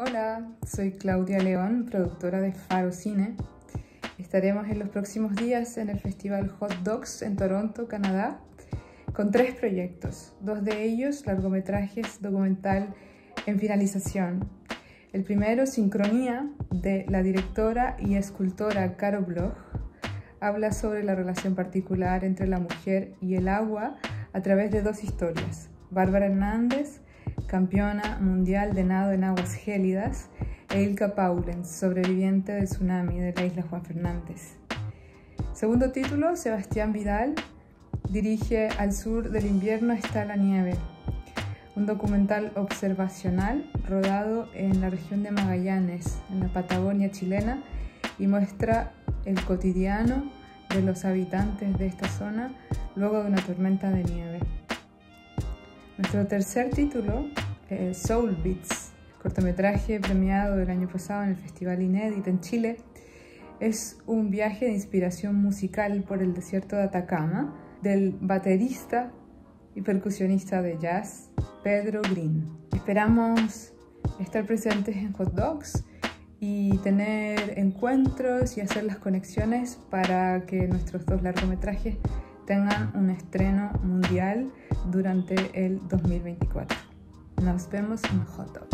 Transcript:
Hola, soy Claudia León, productora de Faro Cine. Estaremos en los próximos días en el Festival Hot Dogs en Toronto, Canadá, con tres proyectos, dos de ellos largometrajes documental en finalización. El primero, Sincronía, de la directora y escultora Caro Bloch, habla sobre la relación particular entre la mujer y el agua a través de dos historias. Bárbara Hernández, campeona mundial de nado en aguas gélidas, e Ilka Paulens, sobreviviente del tsunami de la isla Juan Fernández. Segundo título, Sebastián Vidal, dirige Al sur del invierno está la nieve, un documental observacional rodado en la región de Magallanes, en la Patagonia chilena, y muestra el cotidiano de los habitantes de esta zona luego de una tormenta de nieve. Nuestro tercer título, eh, Soul Beats, cortometraje premiado el año pasado en el Festival Inédit en Chile, es un viaje de inspiración musical por el desierto de Atacama del baterista y percusionista de jazz Pedro Green. Esperamos estar presentes en Hot Dogs y tener encuentros y hacer las conexiones para que nuestros dos largometrajes tengan un estreno mundial durante el 2024. Nos vemos en Hot Dog.